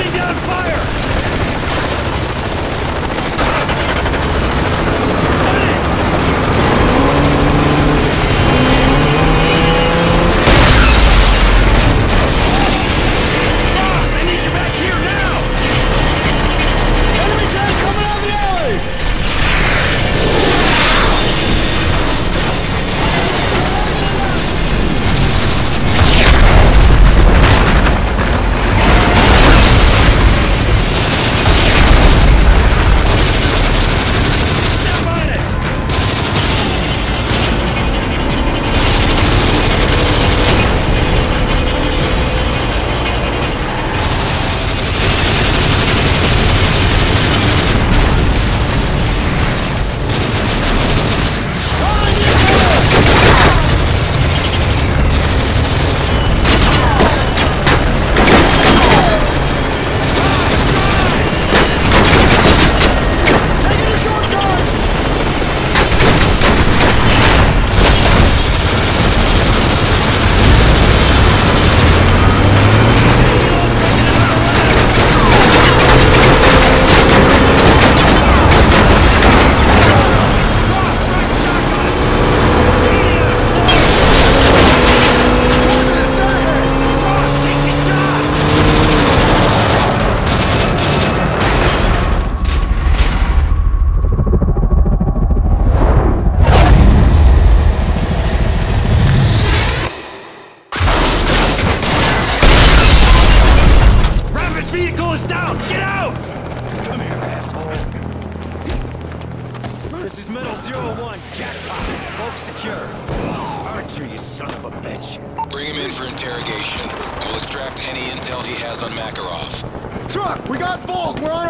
Laying down fire! Vehicle is down! Get out! Come here, asshole. This is Metal Zero One, jackpot. Volk secure. Archer, you son of a bitch. Bring him in for interrogation. We'll extract any intel he has on Makarov. Truck, we got Volk, we're on our way!